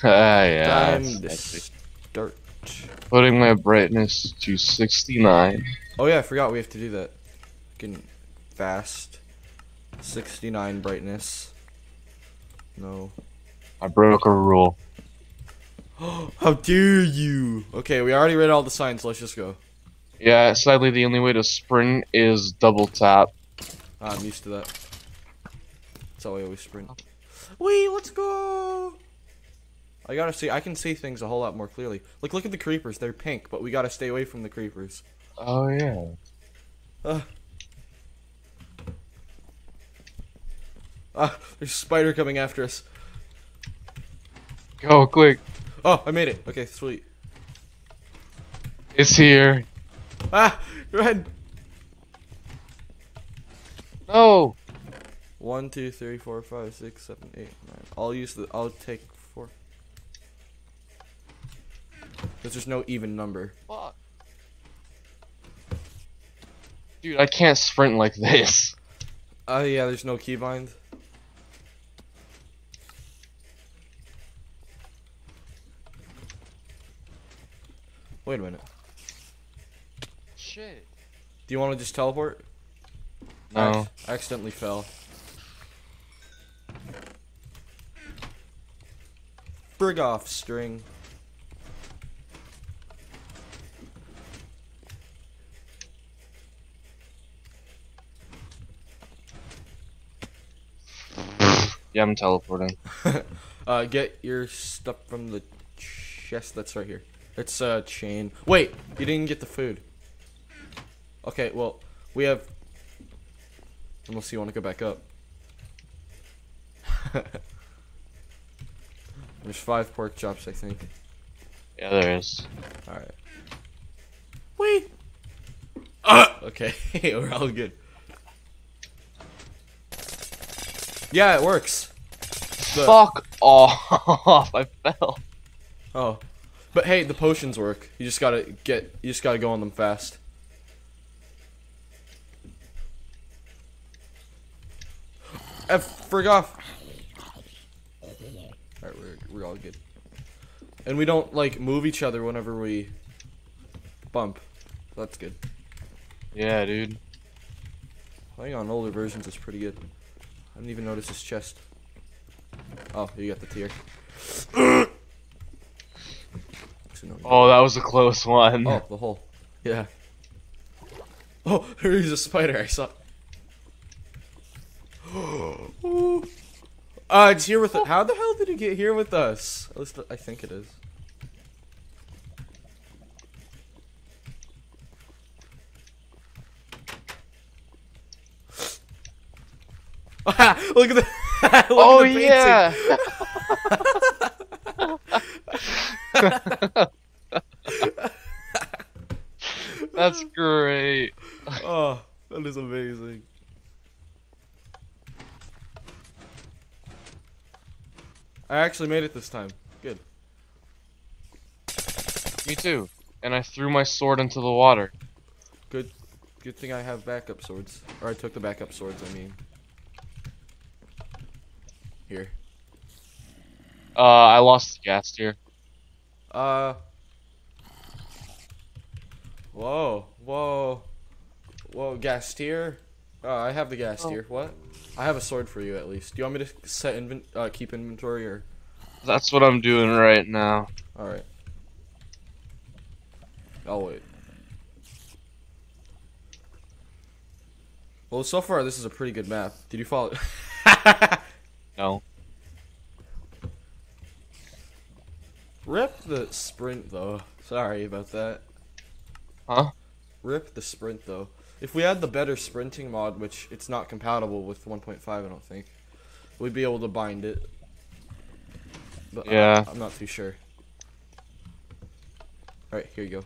Ah, yeah. Time to start. Putting my brightness to 69. Oh yeah, I forgot we have to do that. Getting fast. 69 brightness. No. I broke a rule. How dare you? Okay, we already read all the signs. Let's just go. Yeah, sadly, the only way to sprint is double tap. Ah, I'm used to that. That's how I always sprint. Wait, let's go. I gotta see. I can see things a whole lot more clearly. Like, look at the creepers. They're pink, but we gotta stay away from the creepers. Oh, yeah. Ah, there's a spider coming after us. Go, quick. Oh, I made it. Okay, sweet. It's here. Ah, red. No! One, two, three, four, five, six, seven, eight, nine. I'll use the. I'll take four. Because there's no even number. Fuck. Dude, I can't sprint like this. Oh yeah, there's no keybind. Wait a minute. Shit. Do you want to just teleport? No. I accidentally fell. Brig off string. Yeah, I'm teleporting. Uh, get your stuff from the chest that's right here. It's a uh, chain. Wait, you didn't get the food. Okay, well, we have. Unless you want to go back up. There's five pork chops, I think. Yeah, there is. Alright. Wait! Ah! Okay, we're all good. Yeah, it works. The- Fuck off! I fell. Oh, but hey, the potions work. You just gotta get. You just gotta go on them fast. F frig off. Alright, we're we're all good. And we don't like move each other whenever we bump. That's good. Yeah, dude. Playing on older versions is pretty good. I didn't even notice his chest. Oh, you got the tier. Actually, no, you Oh, that was a close one. Oh, the hole. Yeah. Oh, there's a spider. I saw. Uh, it's here with. How the hell did it get here with us? At least I think it is. Look at the. Look at Oh, the yeah! That's great. Oh, that is amazing. I actually made it this time. Good. Me too. And I threw my sword into the water. Good good thing I have backup swords. Or I took the backup swords, I mean. Here. Uh, I lost the gas tier. Uh Whoa, whoa. Whoa, gas tier? Uh, I have the gas tier. What? I have a sword for you at least. Do you want me to set invent uh, keep inventory or That's what I'm doing right now. Alright. I'll wait. Well, so far this is a pretty good map. Did you follow? No. Rip the sprint though. Sorry about that. Huh? Rip the sprint though. If we had the better sprinting mod, which it's not compatible with 1.5, I don't think, we'd be able to bind it. But Yeah. I'm not too sure. Alright, here you go.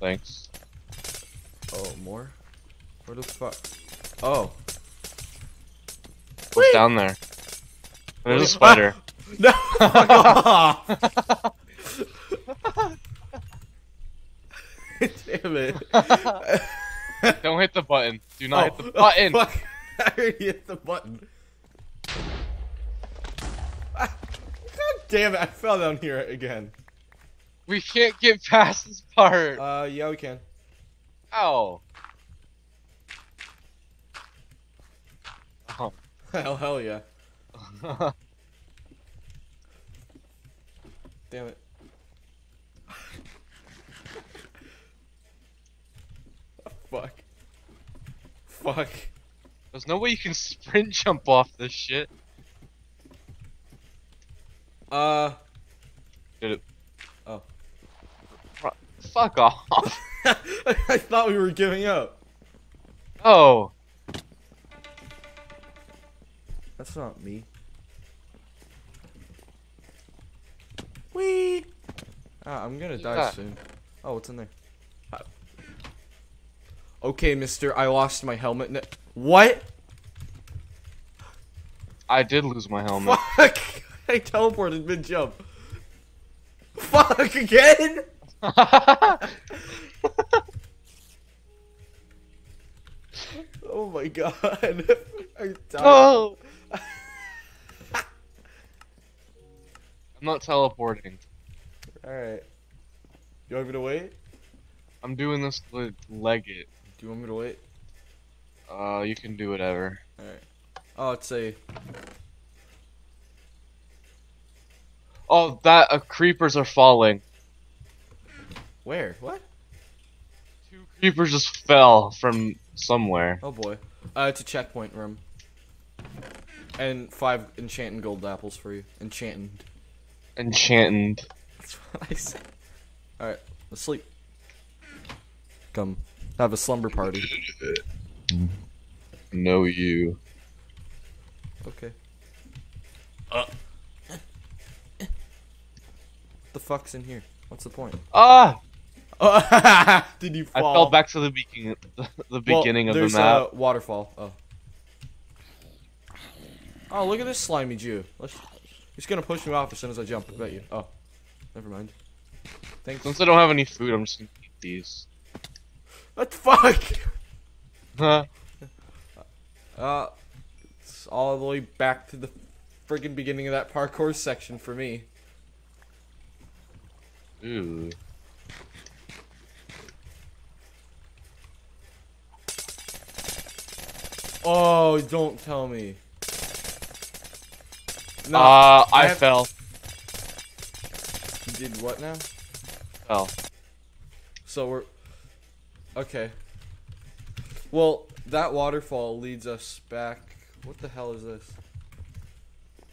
Thanks. Oh, more? Where the fuck? Oh. What's down there? There's a spider. No! Damn it. Don't hit the button. Do not hit Oh, the button. Fuck. I already hit the button. God damn it! I fell down here again. We can't get past this part. Uh, yeah, we can. Ow. Hell, hell yeah. Damn it. Fuck. Fuck. There's no way you can sprint jump off this shit. Uh. Did it? Oh. Fuck off. I thought we were giving up. Oh. That's not me. Wee. Ah, I'm gonna die Yeah. soon. Oh, what's in there? Ah. Okay, Mister. I lost my helmet. N- what? I did lose my helmet. Fuck! I teleported mid jump. Fuck again! Oh my god. I died. oh. I'm not teleporting. Alright. You want me to wait? I'm doing this to leg it. Do you want me to wait? Uh, you can do whatever. Alright. Oh, it's a. Oh, that uh, creepers are falling. Where? What? Two creepers just fell from somewhere. Oh boy. Uh, it's a checkpoint room. And five enchanting gold apples for you. Enchanted. Enchanted. That's what I said. Alright, let's sleep. Come. Have a slumber party. Know you. Okay. Uh. What the fuck's in here? What's the point? Ah! Oh, did you I fall? fell back to the beginning, the Well, beginning of the map. there's a waterfall. Oh. Oh, look at this slimy Jew. Let's, he's gonna push me off as soon as I jump. I bet you. Oh, never mind. Thanks. Since I don't have any food, I'm just gonna eat these. What the fuck? Huh? Uh, it's all the way back to the friggin' beginning of that parkour section for me. Ooh. Oh, don't tell me. No, uh, I, I have- fell. you did what now? Fell. So we're okay. Well, that waterfall leads us back. What the hell is this?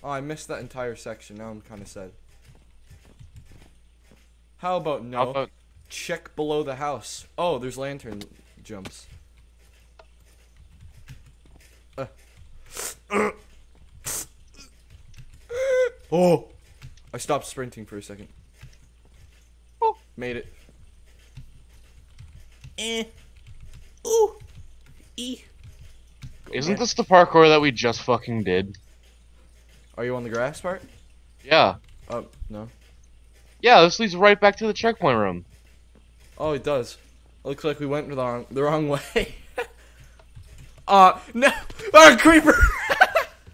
Oh, I missed that entire section. Now I'm kind of sad. How about no? How about Check below the house. Oh, there's lantern jumps. Uh. oh, I stopped sprinting for a second. Oh. Made it. Eh. Ooh. E. Isn't this the parkour that we just fucking did? Are you on the grass part? Yeah. Oh no. Yeah, this leads right back to the checkpoint room. Oh, it does. Looks like we went the wrong the wrong way. uh no. Ah, creeper!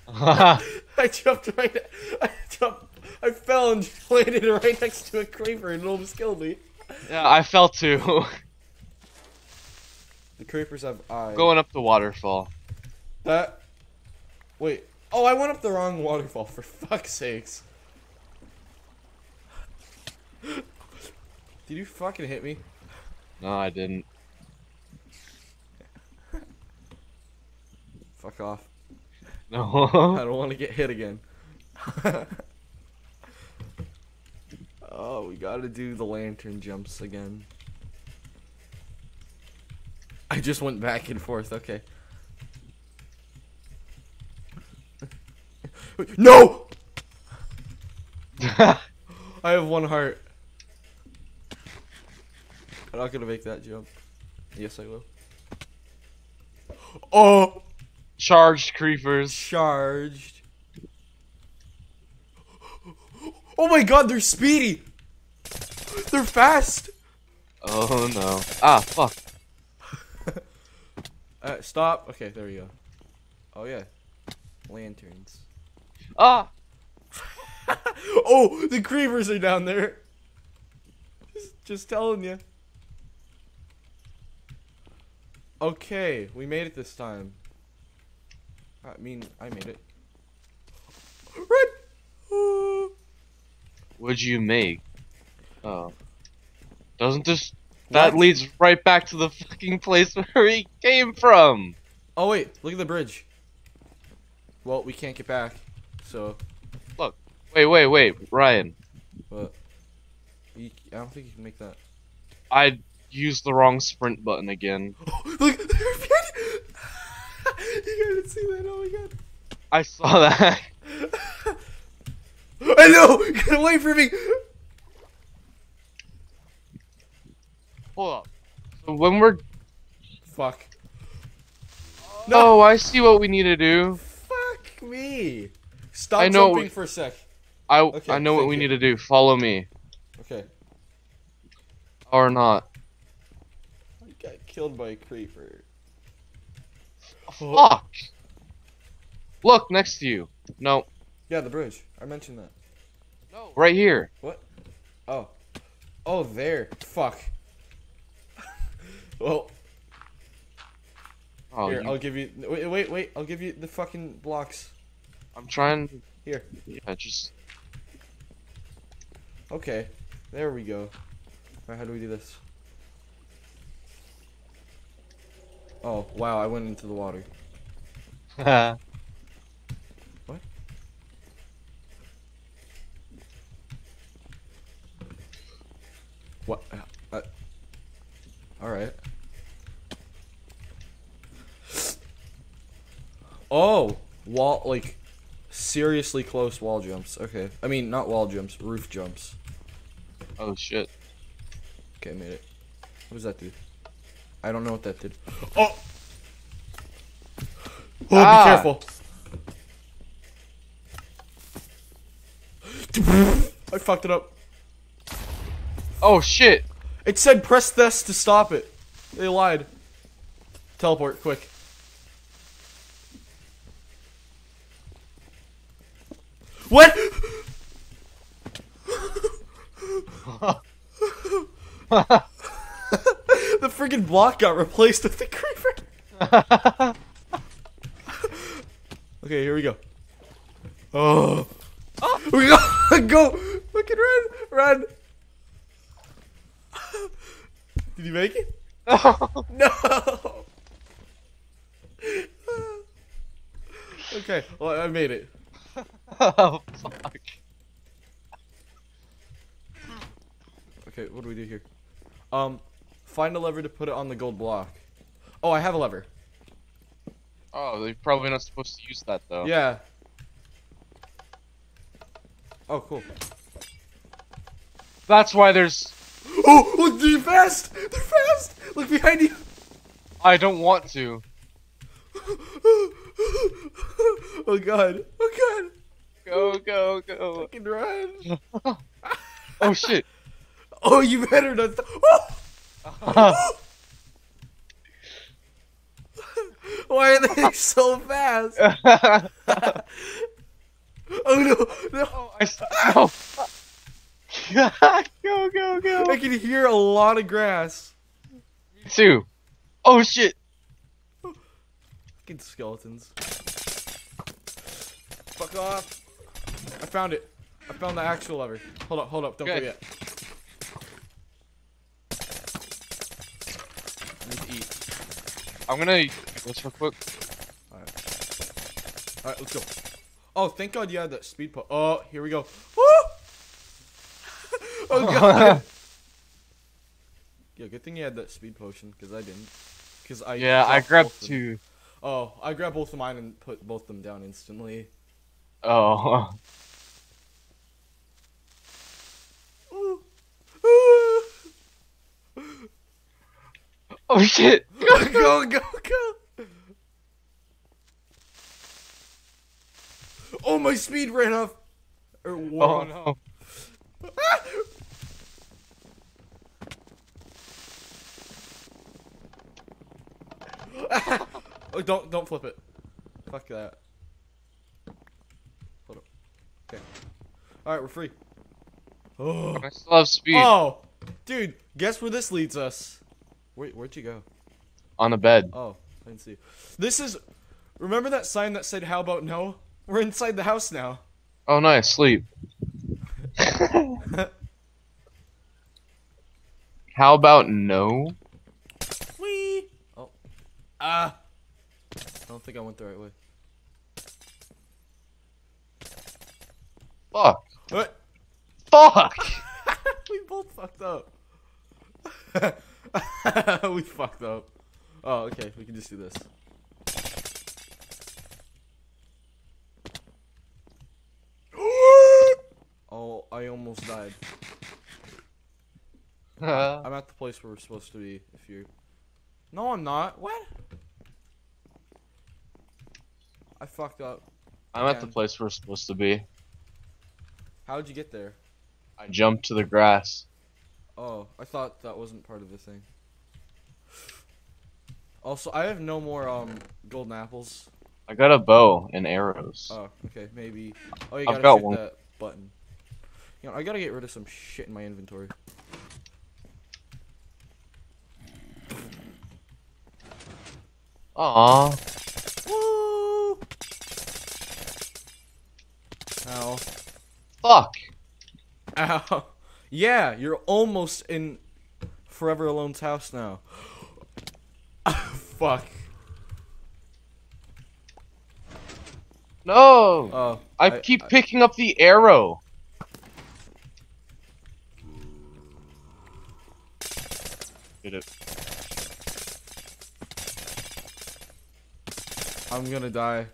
I jumped right. I jumped. I fell and landed right next to a creeper and it almost killed me. Yeah, I fell too. The creepers have eyes. Going up the waterfall. That. Wait. Oh, I went up the wrong waterfall. For fuck's sakes. Did you fucking hit me? No, I didn't. Fuck off. I don't want to get hit again. oh, we gotta do the lantern jumps again. I just went back and forth, okay. No! I have one heart. I'm not gonna make that jump. Yes, I will. Oh! Charged creepers. Charged. Oh my god, they're speedy! They're fast! Oh no. Ah, fuck. Uh, stop. Okay, there we go. Oh yeah. Lanterns. Ah! oh, the creepers are down there. Just, just telling you. Okay, we made it this time. I mean, I made it. Run! What'd you make? Oh. Doesn't this. That What? leads right back to the fucking place where we came from! Oh wait, look at the bridge. Well, we can't get back, so Look. Wait, wait, wait, Ryan. but you, I don't think you can make that. I used the wrong sprint button again. look, they're behind you. you gotta see that. Oh my god. I saw that. I know. Get away from me. Hold up. So when we're. Fuck. No, I see what we need to do. Fuck me. Stop I know- jumping for a sec. I Okay, I know what we you. need to do. Follow me. Okay. Or not. I got killed by a creeper. Fuck! Look, next to you. No. Yeah, the bridge. I mentioned that. No, right here. What? Oh. Oh, there. Fuck. well, Oh, here, you- I'll give you. Wait, wait, wait. I'll give you the fucking blocks. I'm trying. Here. Yeah, just. Okay. There we go. Alright, how do we do this? Oh, wow, I went into the water. What? Uh, uh, Alright. Oh! Wall, like, seriously close wall jumps. Okay. I mean, not wall jumps, roof jumps. oh shit. Okay, made it. What does that do? I don't know what that did. Oh! Oh, Ah. be careful. I fucked it up. Oh shit! It said press this to stop it. They lied. Teleport, quick. What? freaking block got replaced with the creeper. Okay, here we go. Oh. oh. We go. go. Fucking run. Run. Did you make it? Oh. No. okay, well, I made it. oh fuck. Okay, what do we do here? Um, find a lever to put it on the gold block. Oh, I have a lever. Oh, they're probably not supposed to use that though. Yeah. Oh, cool. That's why there's. Oh, oh, they're fast! They're fast! Look behind you! I don't want to. oh god. Oh god. Go, go, go. Fucking run. Oh shit. Oh, you better not. Oh! Why are they so fast? oh, Oh no, no. Oh, I. s- Oh, go, go, go. I can hear a lot of grass. Too. Oh shit. Fucking skeletons. Fuck off. I found it. I found the actual lever. Hold up, hold up, don't go yet. I need to eat. I'm gonna this real quick. Alright, let's go. Oh, thank god you had that speed po- Oh, here we go. Woo! oh god. yeah, good thing you had that speed potion, because I didn't. Because I Yeah, I grabbed two. Oh, I grabbed both of mine and put both of them down instantly. Oh. Ooh. Ooh. Oh shit. go, go, go, go. Oh, my speed ran off. Or Oh no. oh, don't don't flip it. Fuck that. Hold up. Okay. All right, we're free. Oh. I still have speed Oh, dude, guess where this leads us? Wait, where'd you go? on a bed. Oh, I didn't see. This is. Remember that sign that said "How about no"? We're inside the house now. Oh, nice. Sleep. How about no? Whee! Oh. Ah. I don't think I went the right way. Fuck. What? Fuck. we both fucked up. we fucked up. Oh, okay. We can just do this. oh, I almost died. I'm at the place where we're supposed to be. If you're. No, I'm not. What? I fucked up. I'm at the place we're supposed to be. How'd you get there? I jumped to the grass. Oh, I thought that wasn't part of the thing. Also, I have no more um golden apples. I got a bow and arrows. Oh, okay, maybe. Oh, you I've gotta got shoot one. that button. You know, I gotta get rid of some shit in my inventory. Aw. Woo! Ow. Fuck. Ow. Yeah, you're almost in Forever Alone's house now. Fuck. No. Oh. I, keep picking up the arrow. Get it. I'm gonna die.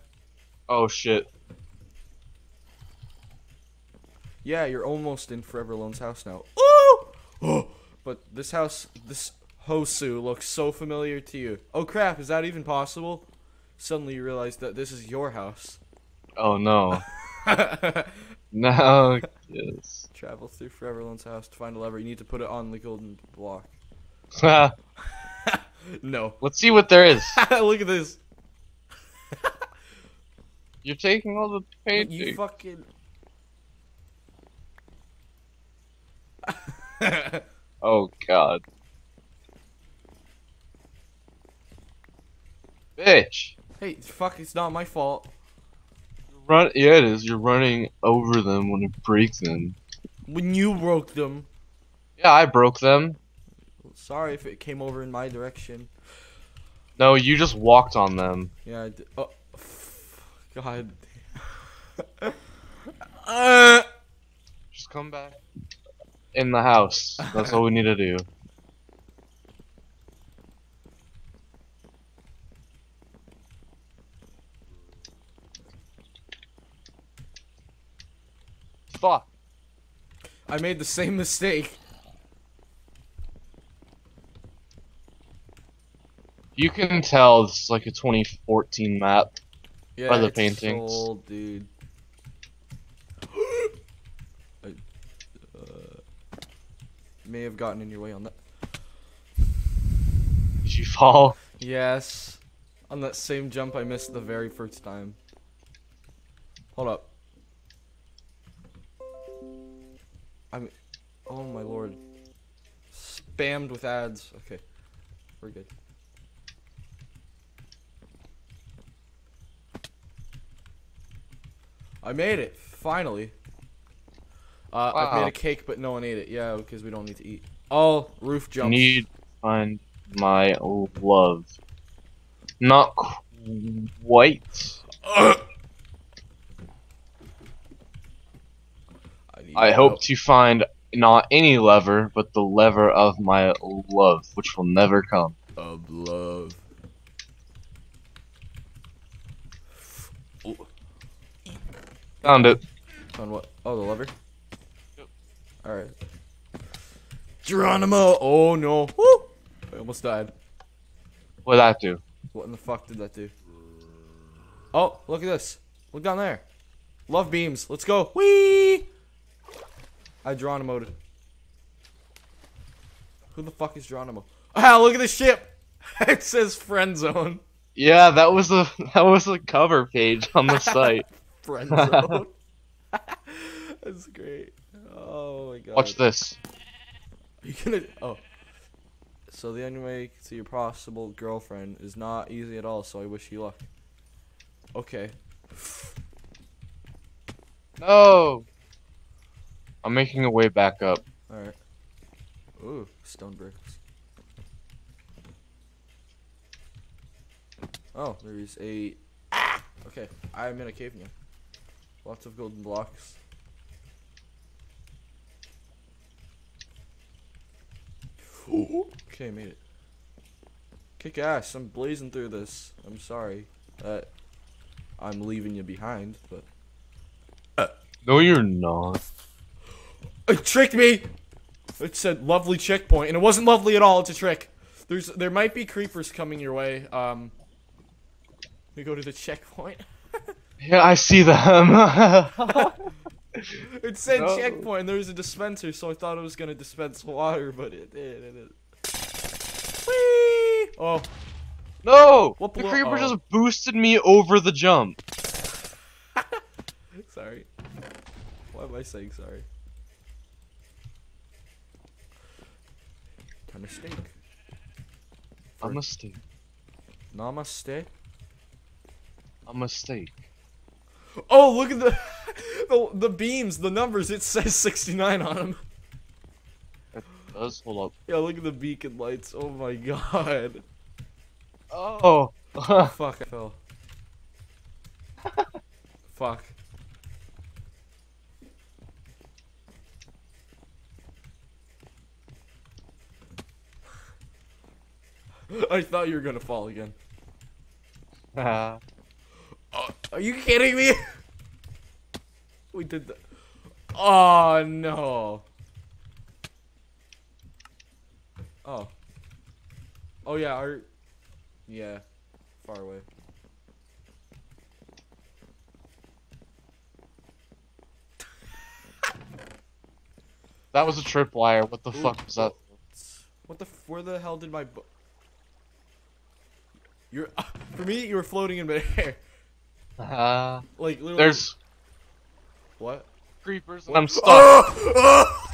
Oh shit. Yeah, you're almost in Forever Alone's house now. Ooh! Oh, but this house, this Hosu looks so familiar to you. Oh crap, is that even possible? Suddenly you realize that this is your house. Oh no. No. Yes. Travel through Forever Alone's house to find a lever. You need to put it on the golden block. no. Let's see what there is. Look at this. You're taking all the painting. You fucking. Oh god. Bitch. hey, fuck, it's not my fault. Run yeah it is. You're running over them when you break them. When you broke them. Yeah, I broke them. Sorry if it came over in my direction. No, you just walked on them. Yeah, I did. Oh, God. uh, Just come back. In the house. That's all we need to do. Fuck. I made the same mistake. You can tell this is like a 2014 map. Yeah, By the it's paintings. so old, dude. I uh, may have gotten in your way on that. Did you fall? Yes. On that same jump I missed the very first time. Hold up. I'm. Oh my lord. Spammed with ads. Okay. We're good. I made it. Finally. Uh, I Wow. made a cake, but no one ate it. Yeah, because we don't need to eat. All roof jumps. Need to find my love. Not quite. I, I hope to find not any lever, but the lever of my love, which will never come. of love. Found it. On what? Oh, the lever. Yep. All right. Geronimo. Oh no. Woo! I almost died. What'd that do? What in the fuck did that do? Oh, look at this. Look down there. Love beams. Let's go. Whee! I Geronimoed. Who the fuck is Geronimo? Ah, look at the ship. it says friend zone. Yeah, that was the that was the cover page on the site. Friend zone. That's great. Oh my god. Watch this. Are you gonna? Oh. So the only way to your possible girlfriend is not easy at all. So I wish you luck. Okay. No. I'm making a way back up. All right. Ooh, stone bricks. Oh, there's a. Ah! Okay, I'm in a cave now. Lots of golden blocks. Okay, made it. Kick ass! I'm blazing through this. I'm sorry that I'm leaving you behind, but No, you're not. it tricked me. It said lovely checkpoint, and it wasn't lovely at all. It's a trick. There's there might be creepers coming your way. Um, we go to the checkpoint. Yeah, I see them. It said No. checkpoint. and There was a dispenser, so I thought it was gonna dispense water, but it did. It did. Whee! Oh, no! What the creeper oh. just boosted me over the jump. sorry. Why am I saying sorry? To steak. A mistake. Namaste. A mistake. Oh, look at the, the the beams, the numbers. It says 69 on them. Does hold Yeah, look at the beacon lights. Oh my god. up. Oh. Fuck, I fell. Fuck. I thought you were gonna fall again. Ah. Oh, are you kidding me? we did that. Oh no. Oh. Oh yeah, our yeah, far away. that was a tripwire. What the Ooh, fuck was that? What the? F- where the hell did my? You're for me. You were floating in midair. Ah. Like literally. there's what? creepers and I'm stuck. Oh! Oh!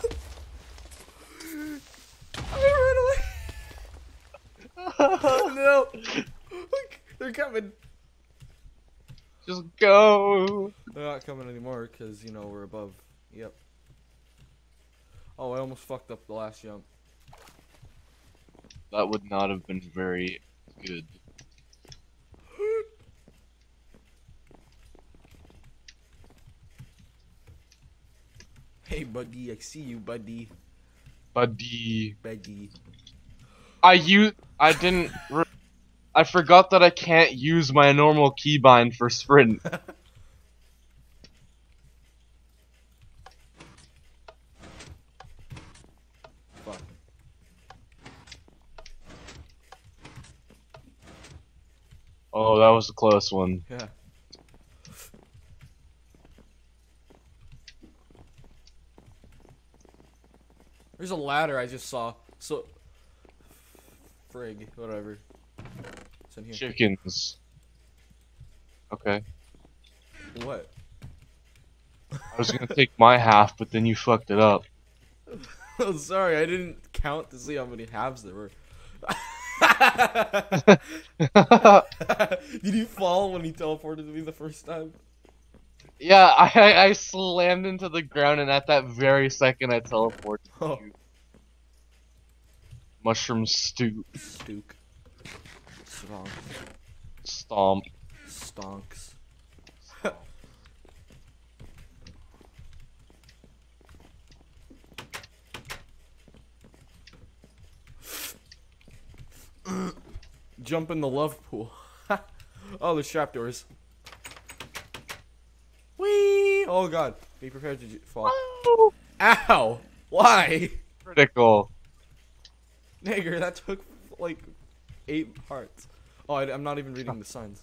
I ran away. no. Look, they're coming. Just go. They're not coming anymore because you know we're above. Yep. Oh, I almost fucked up the last jump. That would not have been very good. Buddy, I see you, buddy, Buddy. buddy. I use. I didn't. I forgot that I can't use my normal keybind for sprint. Oh, that was a close one. Yeah. There's a ladder I just saw. So, frig, whatever. It's in here. Chickens. Okay. What? I was gonna take my half, but then you fucked it up. oh, sorry, I didn't count to see how many halves there were. Did you fall when he teleported to me the first time? Yeah, I, I slammed into the ground, and at that very second, I teleported. Oh. Mushroom stew Stook. Stonk. stomp. Stonks. Jump in the love pool. oh, there's trapdoors. Whee! Oh god. Be prepared to j- fall. Oh. Ow! Why? Critical. Nigger, that took like eight hearts. Oh, I, am not even reading the signs.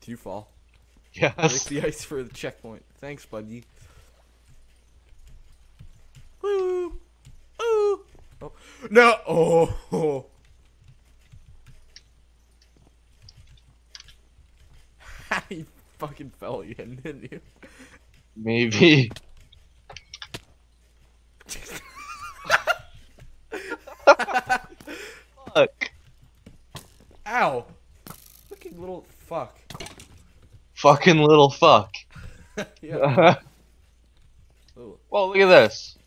Do you fall? Break Yes. the ice for the checkpoint. Thanks, buddy. Woo! Ooh! Oh. No! Oh! fucking fell again, didn't you? Maybe. Fuck. Ow! Fucking little fuck. Fucking little fuck. yeah. well, look at this.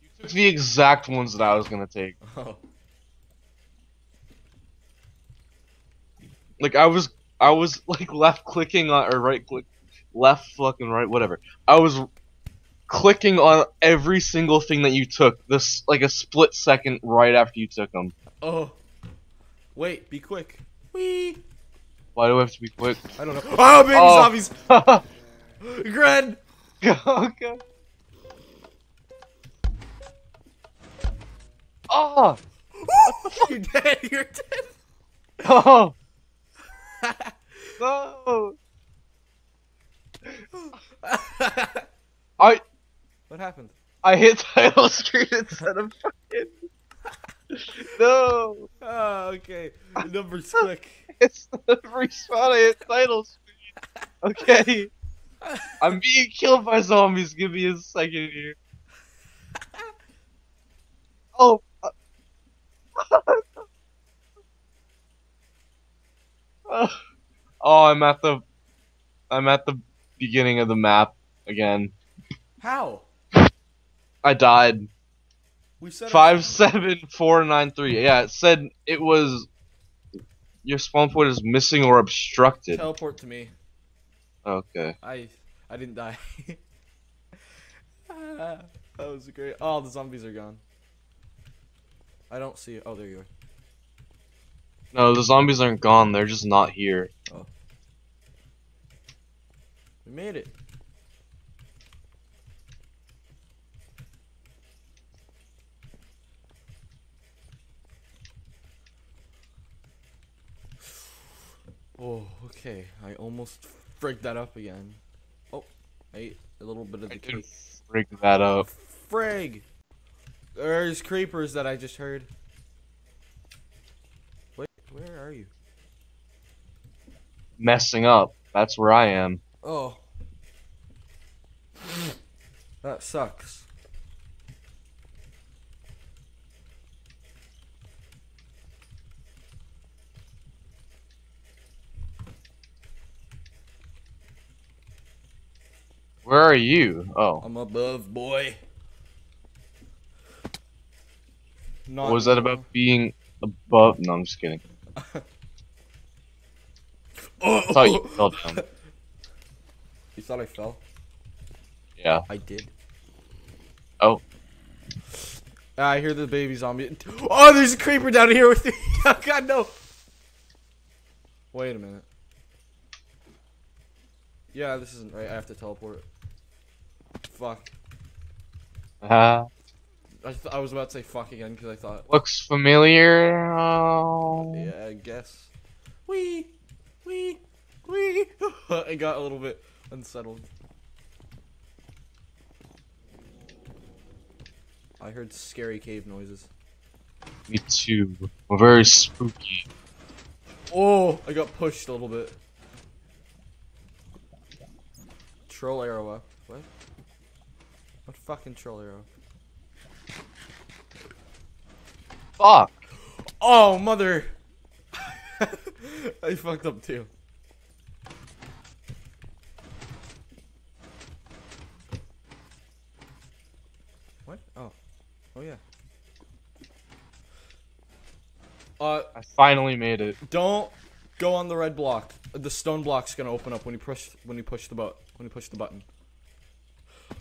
You took the exact ones that I was gonna take. Oh. Like I was, I was like left clicking on or right click, left fucking right, whatever. I was clicking on every single thing that you took. This like a split second right after you took them. Oh. Wait, be quick. Wee. Why do I have to be quick? I don't know. Oh, baby Oh. zombies! Gren! okay. Oh, You're dead, you're dead! oh, no! I what happened? I hit title screen instead of fucking. No, Oh, okay. The number's quick. it's the respawn. I hit title screen. Okay, I'm being killed by zombies. Give me a second here. Oh. uh, oh, I'm at the, I'm at the beginning of the map again. How? I died. We said Five seven four nine three. Yeah, it said it was. Your spawn point is missing or obstructed. Teleport to me. Okay. I I didn't die. Ah, that was great. Oh, the zombies are gone. I don't see. Oh, there you are. No, the zombies aren't gone. They're just not here. Oh. We made it. Oh, okay. I almost frigged that up again. Oh, I ate a little bit of the can cake. frig that up. Frig! There's creepers that I just heard. Where are you? Messing up. That's where I am. Oh. That sucks. Where are you? Oh. I'm above, boy. Not What was that about being above? No, I'm just kidding. Oh, I thought you fell down. You thought I fell? Yeah. I did. Oh. Ah, I hear the baby zombie. Oh, there's a creeper down here with me. oh, God, no. Wait a minute. Yeah, this isn't right. I have to teleport. Fuck. Ah. I, th- I was about to say fuck again because I thought. looks familiar. Oh. Yeah, I guess. Wee, wee, wee. I got a little bit unsettled. I heard scary cave noises. Me too. Very spooky. Oh, I got pushed a little bit. Troll arrow up. What? What fucking troll arrow? Fuck. Oh, mother! I fucked up too. What? Oh. Oh, yeah. Uh, I finally made it. don't go on the red block. The stone block's gonna open up when you push when you push the but when you push the button.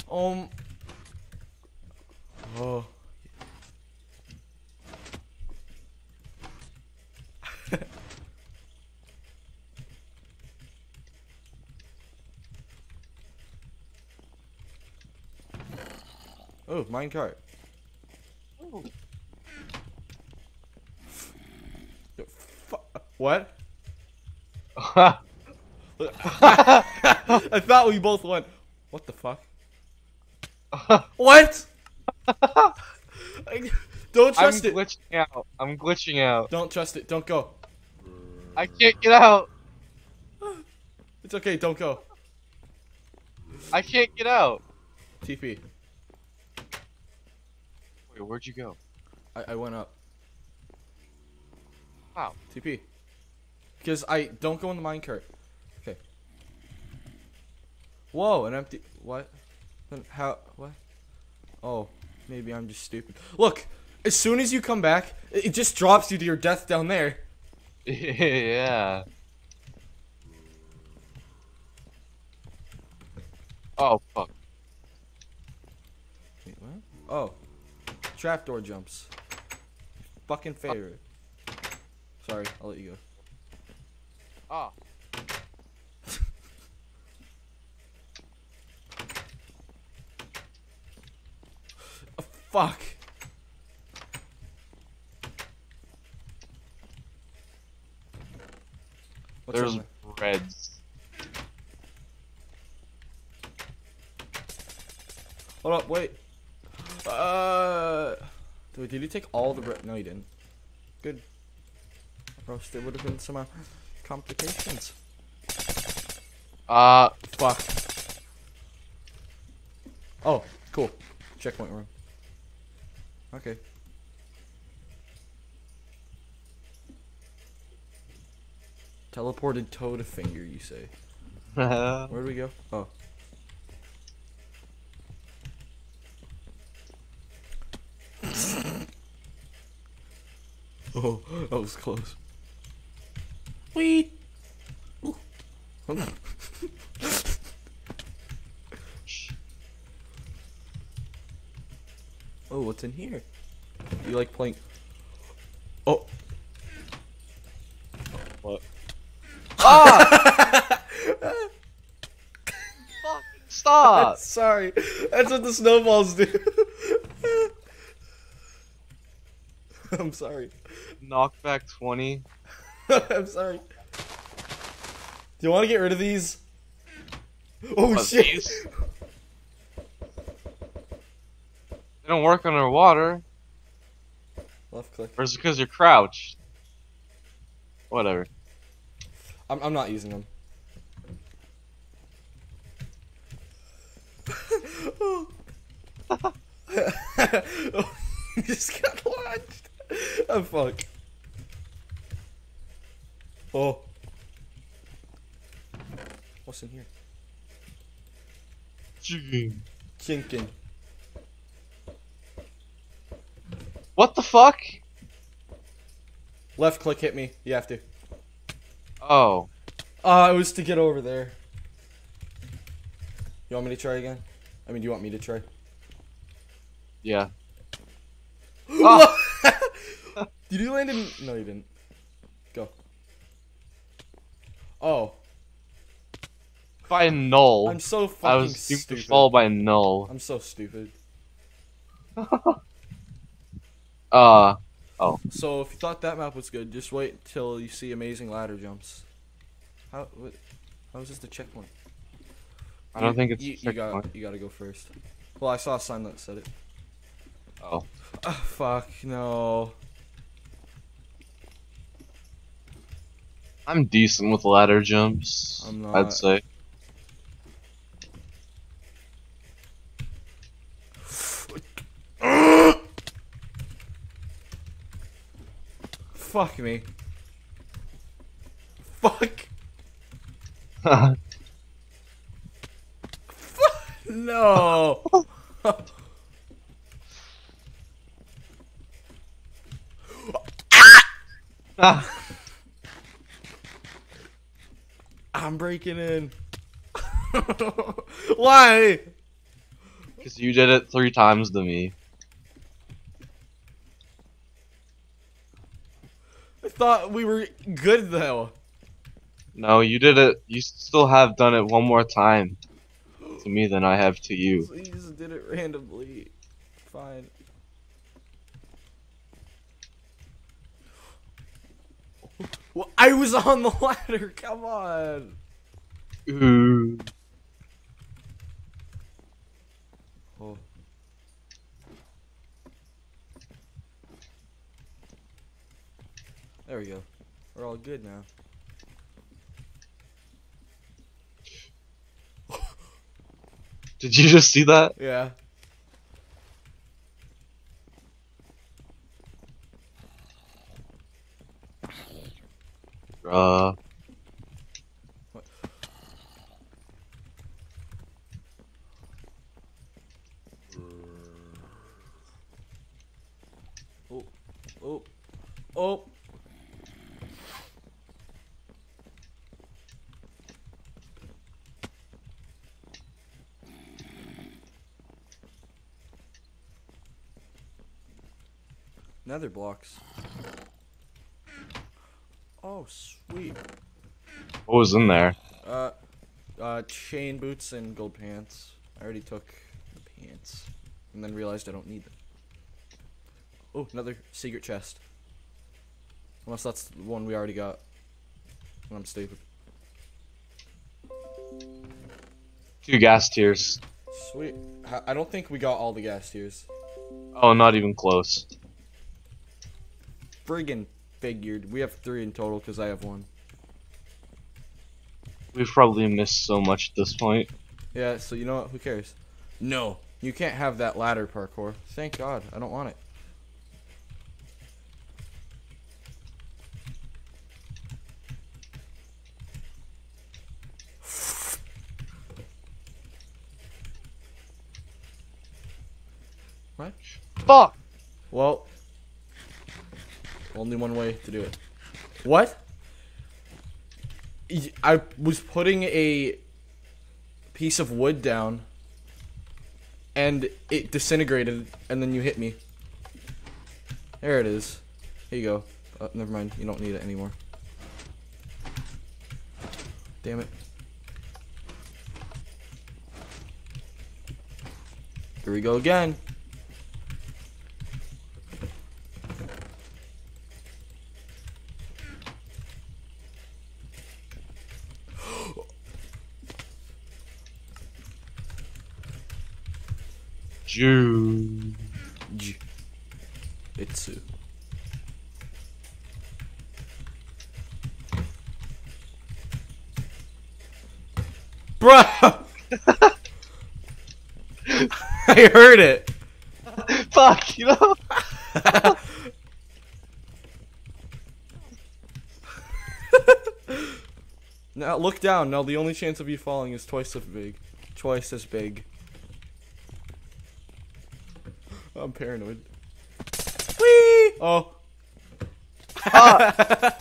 Um. Oh. Oh, minecart. What? I thought we both went. What the fuck? What? Don't trust I'm it. glitching out. I'm glitching out. Don't trust it. Don't go. I can't get out. It's okay, don't go. I can't get out. TP. Wait, where'd you go? I, I went up. Wow. TP. Because I don't go in the minecart. Okay. Whoa, an empty. What? Then how? What? Oh, maybe I'm just stupid. Look, as soon as you come back, it, it just drops you to your death down there. yeah. Oh fuck. Wait, what? Oh. Trapdoor jumps. Fucking favorite. Sorry, I'll let you go. Ah. Oh, fuck. What's There's on reds. Hold up, wait. Uh, wait, did you take all the bread? No, you didn't. Good. Or else there would have been some uh, complications. Uh, Fuck. Oh, cool. Checkpoint room. Okay. Teleported toe to finger, you say. Where do we go? Oh. Oh, that was close. Wait. oh, what's in here? You like playing? Oh. what? Ah! Fuck! Stop! Sorry, that's what the snowballs do. I'm sorry. Knockback twenty. I'm sorry. Do you want to get rid of these? Oh What, shit! these? They don't work underwater. Left click. Or is it because you're crouched? Whatever. I'm, I'm not using them. oh, you just got launched. Oh fuck. Oh. What's in here? Chinkin. What the fuck? Left click hit me. You have to. Oh. Uh, it was to get over there. You want me to try again? I mean, do you want me to try? Yeah. Ah! Did you land in? No, you didn't. Go. Oh, By null. I'm so fucking I was stupid. fall by null. I'm so stupid. Uh. Oh. So if you thought that map was good, just wait till you see amazing ladder jumps. How? What? How is this the checkpoint? I don't You- think it's you, you got. checkpoint. You got to go first. Well, I saw a sign that said it. Oh. Ah, fuck no. I'm decent with ladder jumps. I'm I'd say. Fuck me. Fuck. Fuck. No. I'm breaking in. Why? Because you did it three times to me. I thought we were good though. No, you did it. You still have done it one more time to me than I have to you. So you just did it randomly. Fine. Well, I was on the ladder. Come on. Oh. There we go. We're all good now. Did you just see that? Yeah. Uh Oh. Nether blocks. Oh, sweet. What was in there? Uh, uh, chain boots and gold pants. I already took the pants, and then realized I don't need them. Oh, another secret chest. Unless that's the one we already got. I'm stupid. Two ghast tears. Sweet. I- I don't think we got all the ghast tears. Oh, not even close. Friggin' figured. We have three in total because I have one. We've probably missed so much at this point. Yeah, so you know what? Who cares? No. You can't have that ladder parkour. Thank God. I don't want it. What? Fuck! Well, only one way to do it. What? I was putting a piece of wood down and it disintegrated and then you hit me. There it is. Here you go. Uh, never mind. You don't need it anymore. Damn it. Here we go again. Jew. J. Itsu. Bruh! I heard it. Fuck, you know? Now look down. Now the only chance of you falling is twice as big. Twice as big. I'm paranoid. Whee! Oh. Ah.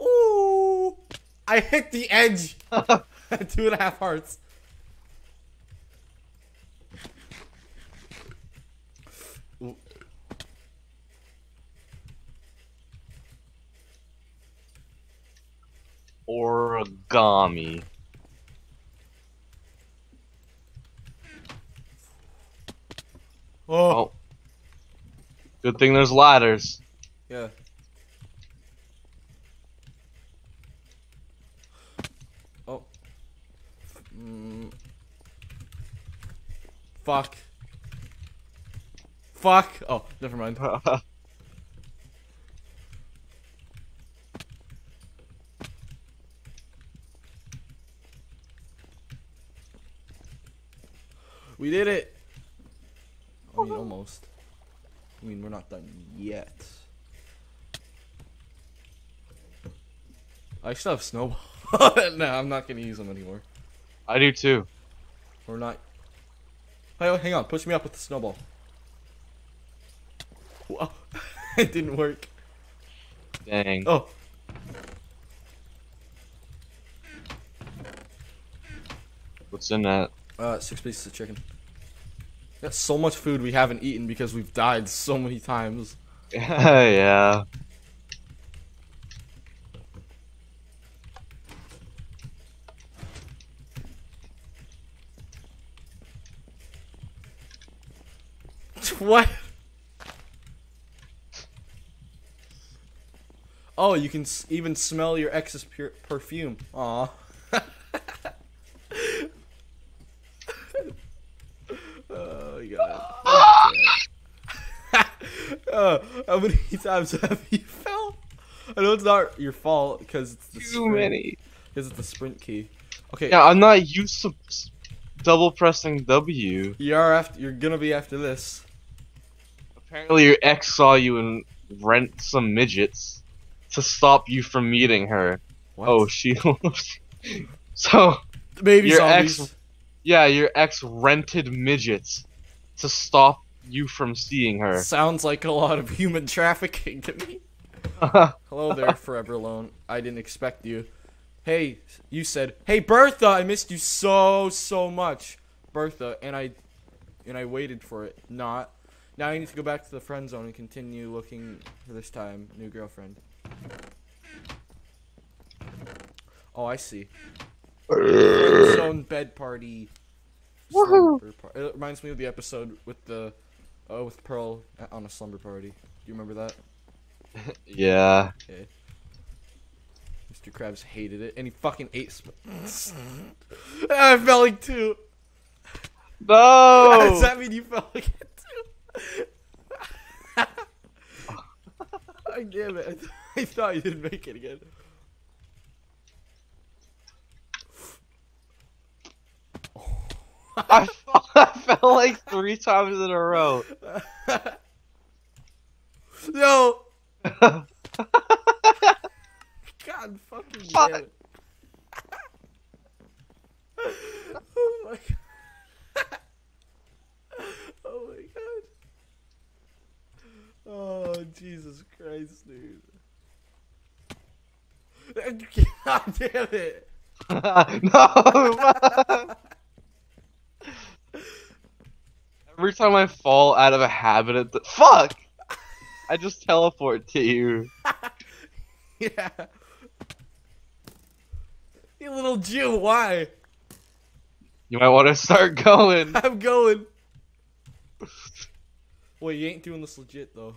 Ooh! I hit the edge. Two and a half hearts. Ooh. Origami. Oh. Oh. Good thing there's ladders. Yeah. Oh. Mm. Fuck. Fuck. Oh, never mind. We did it. I mean, almost. I mean, we're not done yet. I still have snowball. no, I'm not gonna use them anymore. I do too. We're not. Hey, oh, hang on. Push me up with the snowball. Whoa. it didn't work. Dang. Oh. What's in that? Uh, six pieces of chicken. That's so much food we haven't eaten because we've died so many times. yeah. what? Oh, you can s- even smell your ex's perfume. Aw. oh, my God. uh, how many times have you fell? I know it's not your fault because it's the Too sprint, many. Because it's the sprint key. Okay. Yeah, I'm not used to double pressing W. You are after. You're gonna be after this. Apparently, your ex saw you and rent some midgets to stop you from meeting her. What? Oh, she. so, baby your zombies. ex- yeah, your ex rented midgets to stop you from seeing her. Sounds like a lot of human trafficking to me. Hello there, Forever Alone. I didn't expect you. Hey, you said, "Hey Bertha, I missed you so so much, Bertha," and I, and I waited for it. Not. Now I need to go back to the friend zone and continue looking for this time new girlfriend. Oh, I see. Friend zone bed party. Woohoo. slumber par- It reminds me of the episode with the, uh, with Pearl on a slumber party. Do you remember that? yeah. Okay. Mr. Krabs hated it, and he fucking ate. I felt like two. No. Does that mean you felt like it too? I damn it! I, th- I thought you didn't make it again. Fell, I fell like three times in a row. no. God fucking damn it! oh my god! oh my god! Oh Jesus Christ, dude! God damn it! no. Every time I fall out of a habit, at the fuck, I just teleport to you. Yeah. You little Jew, why? You might want to start going. I'm going. Wait, you ain't doing this legit though.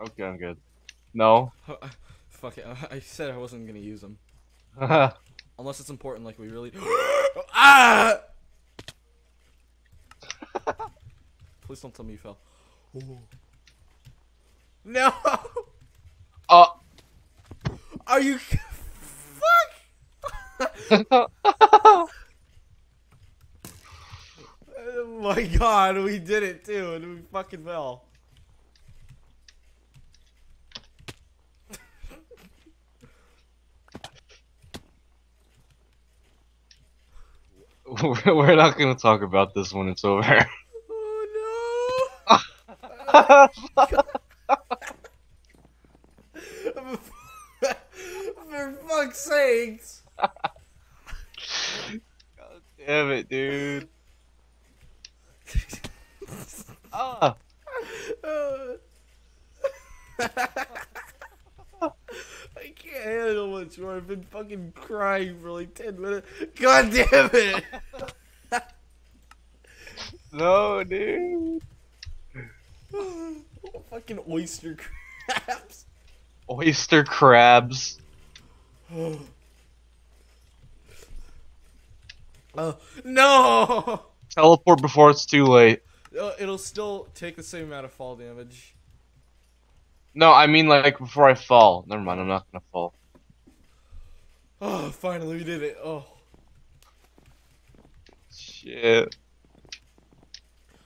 Okay, I'm good. No. Fuck it. I said I wasn't gonna use them unless it's important, like we really. ah! Please don't tell me you fell. No. Uh. Are you? Fuck. Oh my god, we did it too, and we fucking fell. We're not gonna talk about this when it's over. Oh no! For fuck's sakes! God Damn it, dude. Ah. I can't handle much more. I've been fucking crying for like 10 minutes. God damn it! No, dude. fucking oyster crabs. Oyster crabs. Oh, no! Teleport before it's too late. Uh, It'll still take the same amount of fall damage. No, I mean like before I fall. Never mind, I'm not gonna fall. Oh, finally we did it. Oh. Shit.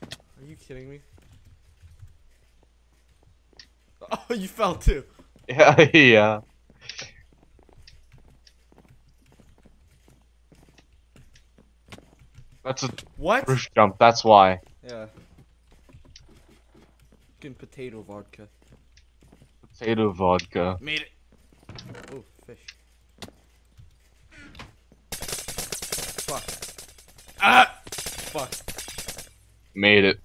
Are you kidding me? Oh, you fell too. Yeah, yeah. That's a What? roof jump, that's why. Yeah. Fucking potato vodka. Potato vodka. Made it. Oh, fish. Fuck. Ah! Fuck. Made it.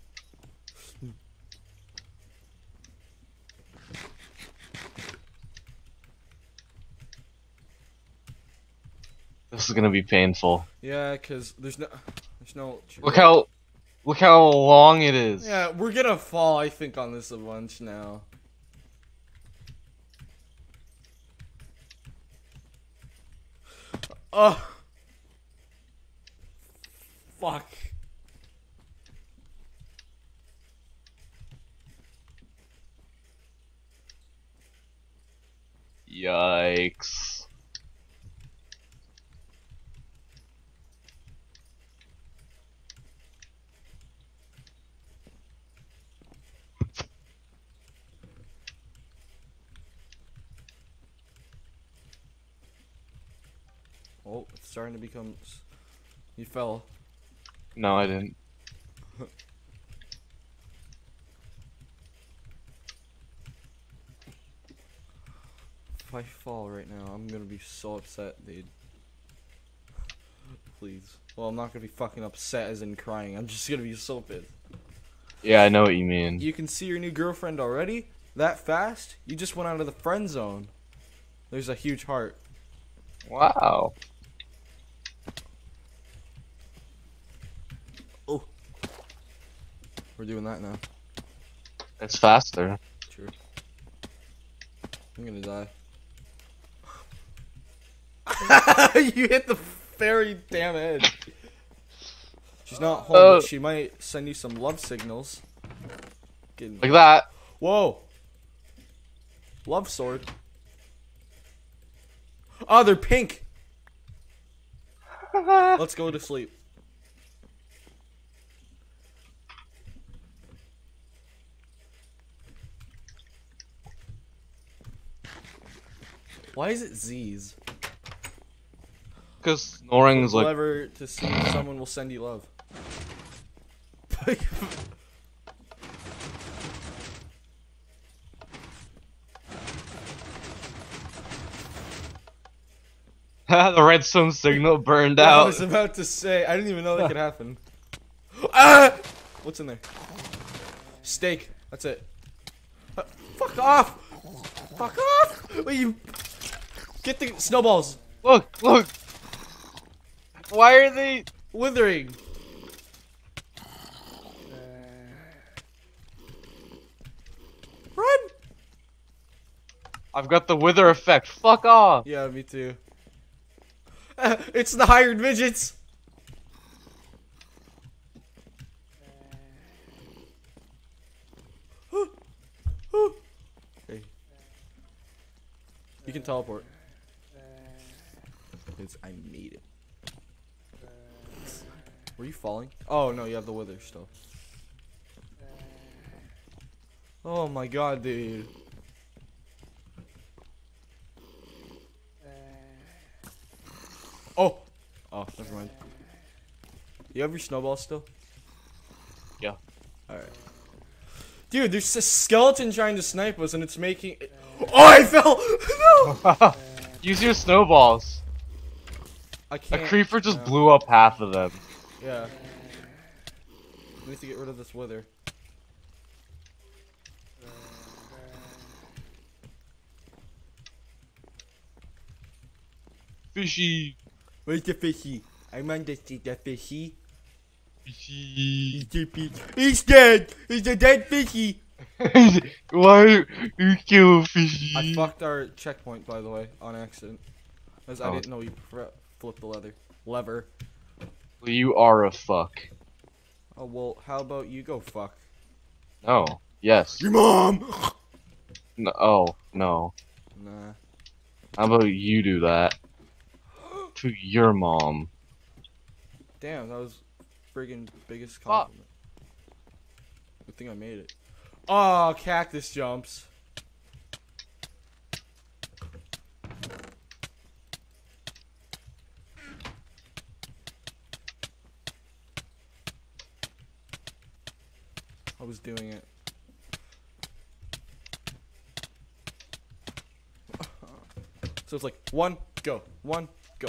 This is gonna be painful. Yeah, cause there's no, there's no. Look how, look how long it is. Yeah, we're gonna fall. I think on this a bunch now. Oh. Fuck. Yikes. Starting to become. You fell. No, I didn't. If I fall right now, I'm gonna be so upset, dude. Please. Well, I'm not gonna be fucking upset as in crying. I'm just gonna be so pissed. Yeah, I know what you mean. You can see your new girlfriend already? That fast? You just went out of the friend zone. There's a huge heart. Wow. We're doing that now. It's faster. True. I'm gonna die. you hit the very damn edge. She's not home, Oh. but she might send you some love signals. Getting- Like that. Whoa! Love sword. Oh, they're pink. Let's go to sleep. Why is it Z's? Because snoring's like. Clever to see if someone will send you love. the redstone signal burned out. I was about to say, I didn't even know that could happen. ah! What's in there? Steak. That's it. Uh, fuck off! Fuck off! Wait, you get the snowballs Look, look. Why are they? withering. Uh, run! I've got the wither effect. Fuck off. Yeah, me too. it's the hired midgets. hey. You can teleport. I made it. Were you falling? Oh no, you have the wither still. Oh my god, dude. Oh! Oh, never mind. You have your snowball still? Yeah. Alright. Dude, there's a skeleton trying to snipe us and it's making. Oh, I fell! no! Use your snowballs. I A can't. creeper just no. blew up half of them. Yeah. We need to get rid of this wither. Fishy. Where's the fishy? I'm want to see the fishy. Fishy. the fish. He's dead! He's a dead fishy! Why you kill fishy? I fucked our checkpoint, by the way, on accident. Because I Oh. didn't know you pre- flipped the leather. Lever. You are a fuck. Oh, well, how about you go fuck? No. Yes. Your mom! No. Oh no. Nah. How about you do that to your mom? Damn, that was friggin' biggest Fuck. compliment. Good thing I made it. Oh, cactus jumps. I was doing it. so it's like one, go, one, go.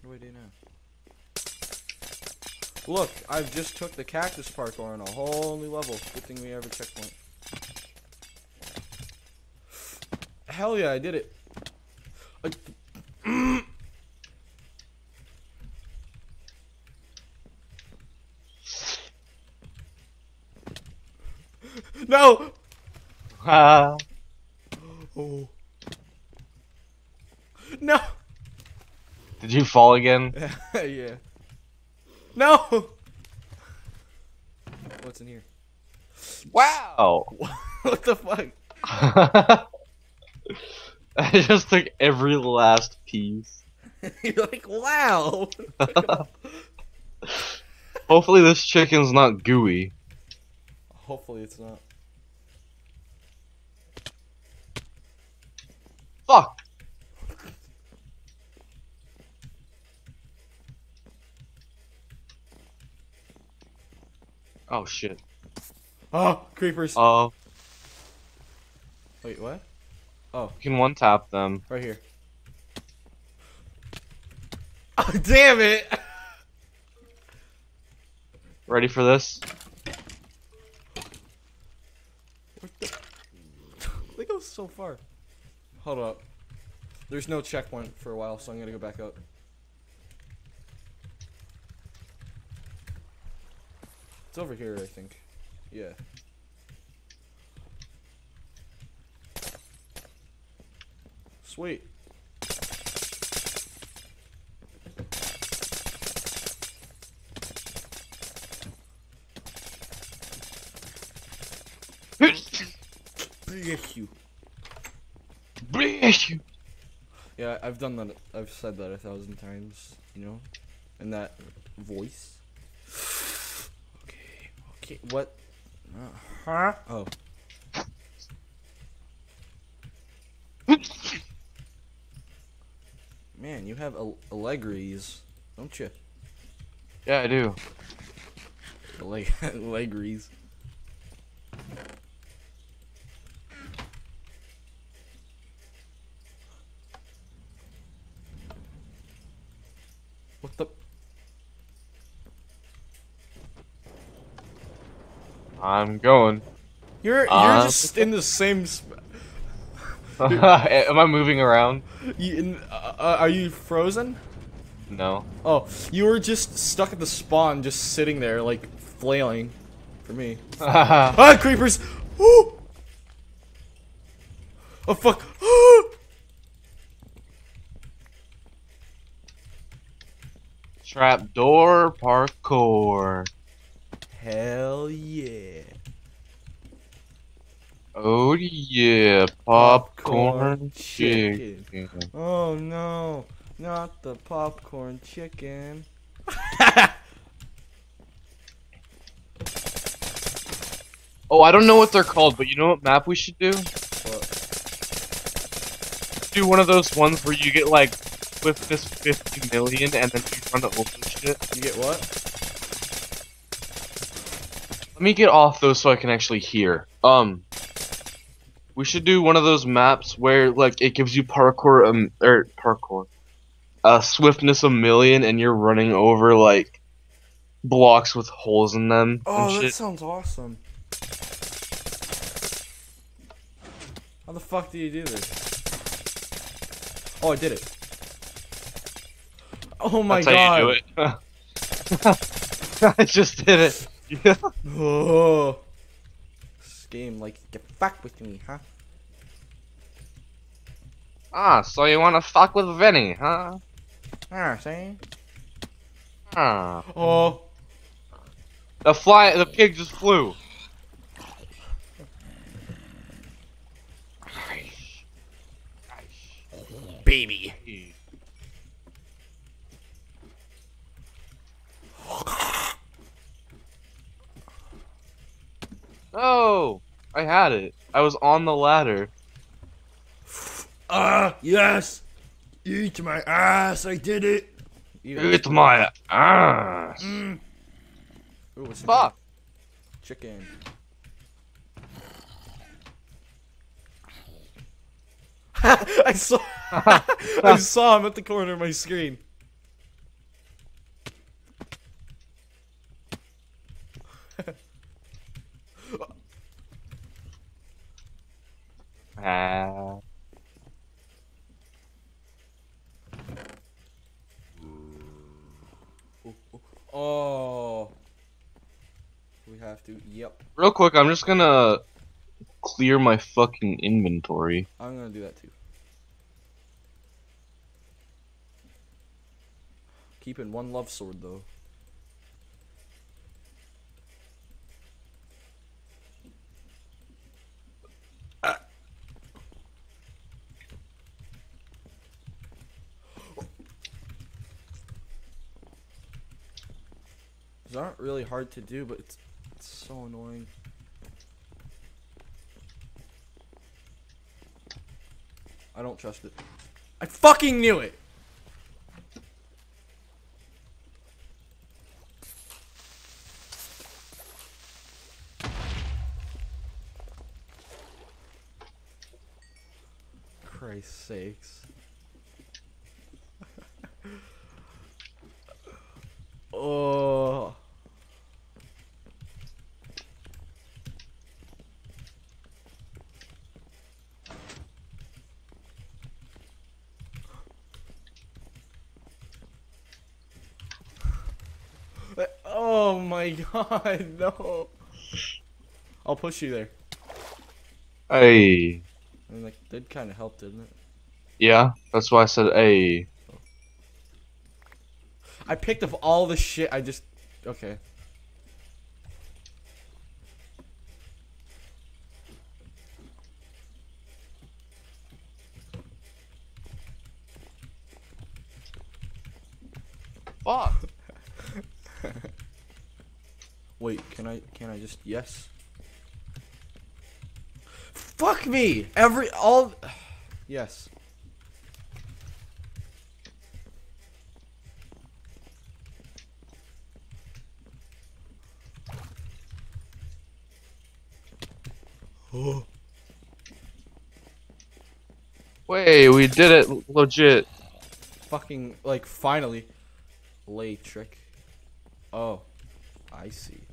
What do I do now? Look, I've just took the cactus parkour on a whole new level. Good thing we have a checkpoint. Hell yeah, I did it. I- no! Ah. Oh. No. Did you fall again? yeah. No. What's in here? Wow. what the fuck? I just took every last piece. You're like, wow. Hopefully this chicken's not gooey. Hopefully it's not. Fuck. Oh shit. Oh, creepers. Oh, Wait, what? Oh. you can one tap them. Right here. Oh, damn it! Ready for this? What the? They go so far. Hold up. There's no checkpoint for a while, so I'm gonna go back up. It's over here, I think. Yeah. Sweet. Bless you. Bless you. Yeah, I've done that. I've said that a thousand times, you know, in that voice. Okay, okay, what? Uh, huh? Oh. Man, you have Al- Allegris, don't you? Yeah, I do. Alleg- Allegris. What the? I'm going. You're you're Uh, just in the same. Am I moving around? you, in- uh, uh, are you frozen? No. Oh, you were just stuck at the spawn, just sitting there, like flailing. For me. Ah, creepers! Ooh! Oh fuck! Trapdoor parkour. Hell yeah! Oh yeah, popcorn Popcorn chicken. Oh no, not the popcorn chicken. Oh, I don't know what they're called, but you know what map we should do? What? Do one of those ones where you get like with this 50 million and then you run open shit. You get what? Let me get off those so I can actually hear. Um, we should do one of those maps where like it gives you parkour um or parkour, uh, swiftness a million, and you're running over like blocks with holes in them Oh, that sounds awesome. How the fuck do you do this? Oh, I did it. Oh my That's god. how you do it. I just did it. Oh. This game, like, get fuck with me, huh? Ah, so you wanna fuck with Vinny, huh? Ah, see? Ah. Oh. The fly, the pig just flew. Baby. Oh, I had it. I was on the ladder. Ah, yes! Eat my ass, I did it! Eat my ass. Mm. Ooh, what's Fuck. Chicken. I saw I saw him at the corner of my screen. Ah. Oh. We have to. Yep. Real quick, I'm just gonna clear my fucking inventory. I'm gonna do that too. Keeping one love sword though. These aren't really hard to do, but it's so annoying. I don't trust it. I fucking knew it! Christ's sakes. oh. Oh my god, no. I'll push you there. Hey. I mean, like, did kind of help, didn't it? Yeah, that's why I said hey. I picked up all the shit. I just. Okay. Fuck. Wait, can I? Can I just yes? Fuck me! Every all. Yes. Oh. Wait, we did it legit. Fucking like finally. Lay trick. Oh, I see.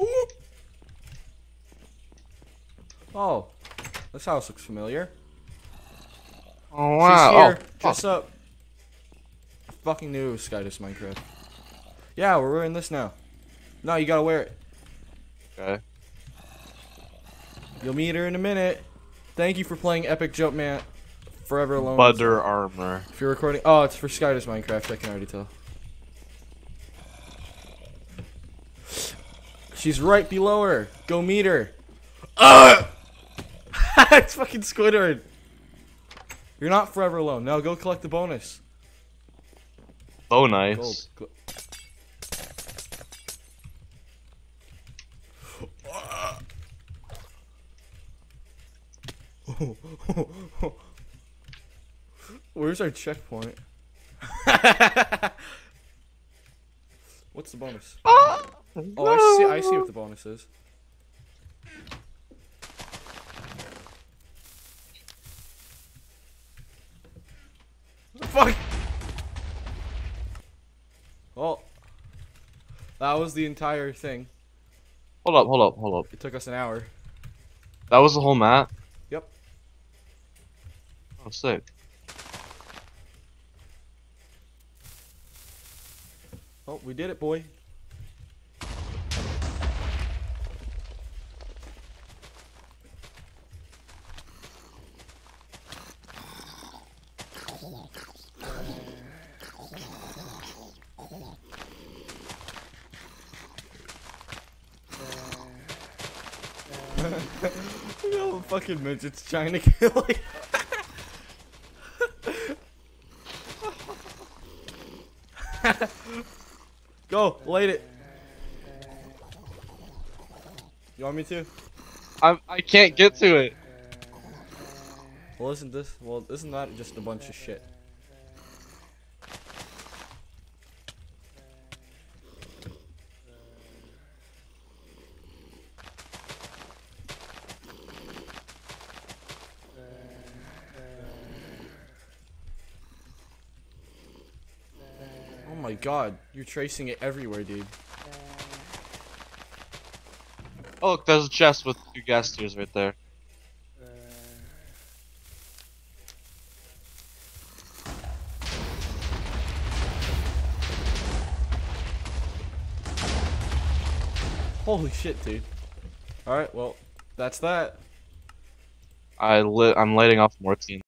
Oh, this house looks familiar. Oh She's wow. here. Oh, Dress fuck. up. I fucking knew it was SkyDoesMinecraft. Yeah, we're wearing this now. No, you gotta wear it. Okay. You'll meet her in a minute. Thank you for playing Epic Jump Map. Forever Alone. Butter armor. If you're recording, oh, it's for SkyDoesMinecraft. I can already tell. She's right below her. Go meet her. Uh! Ugh! it's fucking Squidward. You're not forever alone. Now go collect the bonus. So nice. Gold. Where's our checkpoint? What's the bonus? Ah! Oh, I see. I see what the bonus is. Fuck. Well, that was the entire thing. Hold up, hold up, hold up. It took us an hour. That was the whole map? Yep. Oh, sick. Oh, we did it, boy. you know, fucking midgets trying to kill you. Go, light it. You want me to? I I can't get to it. Well, isn't this? Well, isn't that just a bunch of shit? God, you're tracing it everywhere, dude. Oh, look, there's a chest with two ghast tears right there. Holy shit, dude. Alright, well, that's that. I lit. I'm lighting off more TNT.